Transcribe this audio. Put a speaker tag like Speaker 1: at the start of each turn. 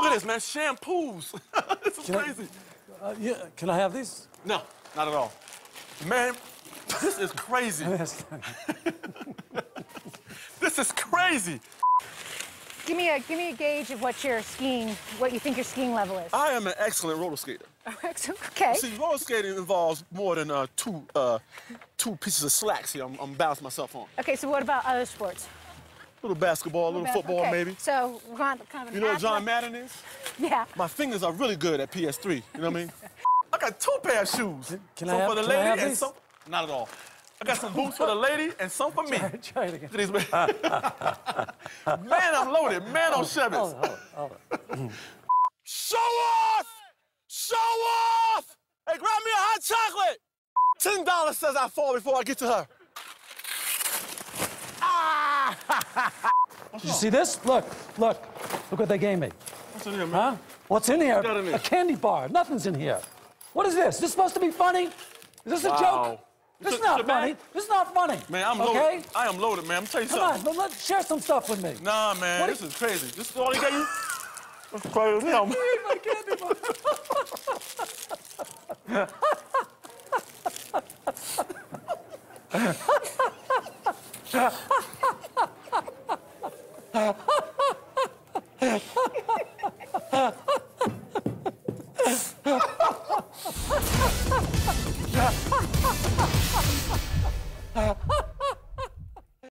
Speaker 1: Look at this, man. Shampoos. this is
Speaker 2: Can I-
Speaker 1: crazy.
Speaker 2: Uh, yeah, can I have these?
Speaker 1: No, not at all. Man, this is crazy. This is crazy.
Speaker 3: Give me a give me a gauge of what your skiing, what you think your skiing level is.
Speaker 1: I am an excellent roller skater.
Speaker 3: okay.
Speaker 1: See, roller skating involves more than uh, two uh, two pieces of slacks here. I'm, I'm balancing myself on.
Speaker 3: Okay, so what about other sports?
Speaker 1: A little basketball, a little football,
Speaker 3: Okay,
Speaker 1: maybe.
Speaker 3: So we're on kind of
Speaker 1: You know what John Madden is?
Speaker 3: Yeah.
Speaker 1: My fingers are really good at PS3. You know what I mean? I got two pair of shoes.
Speaker 2: Can
Speaker 1: some
Speaker 2: I have-
Speaker 1: for the lady and
Speaker 2: these?
Speaker 1: some. Not at all. I got some boots for the lady and some for me.
Speaker 2: Try, try it again.
Speaker 1: Look at these, man. man, I'm loaded. Man on Chevys.
Speaker 2: Hold it, hold it, hold it.
Speaker 1: Show off! Show off! Hey, grab me a hot chocolate! Ten dollars says I fall before I get to her.
Speaker 2: Did you see this? Look, look. Look what they gave me.
Speaker 1: What's in here, man?
Speaker 2: Huh? What's in here?
Speaker 1: got in?
Speaker 2: A candy bar. Nothing's in here. What is this? Is this supposed to be funny? Is this a joke? This is not funny. This is not funny.
Speaker 1: Man, I'm
Speaker 2: okay?
Speaker 1: loaded. I am loaded, man. I'm tell you
Speaker 2: Come on,
Speaker 1: something.
Speaker 2: but let's share some stuff with me.
Speaker 1: Nah, man,
Speaker 2: What
Speaker 1: this is crazy. This is all he got you? That's crazy as hell, man.
Speaker 2: My candy bar. Yeah.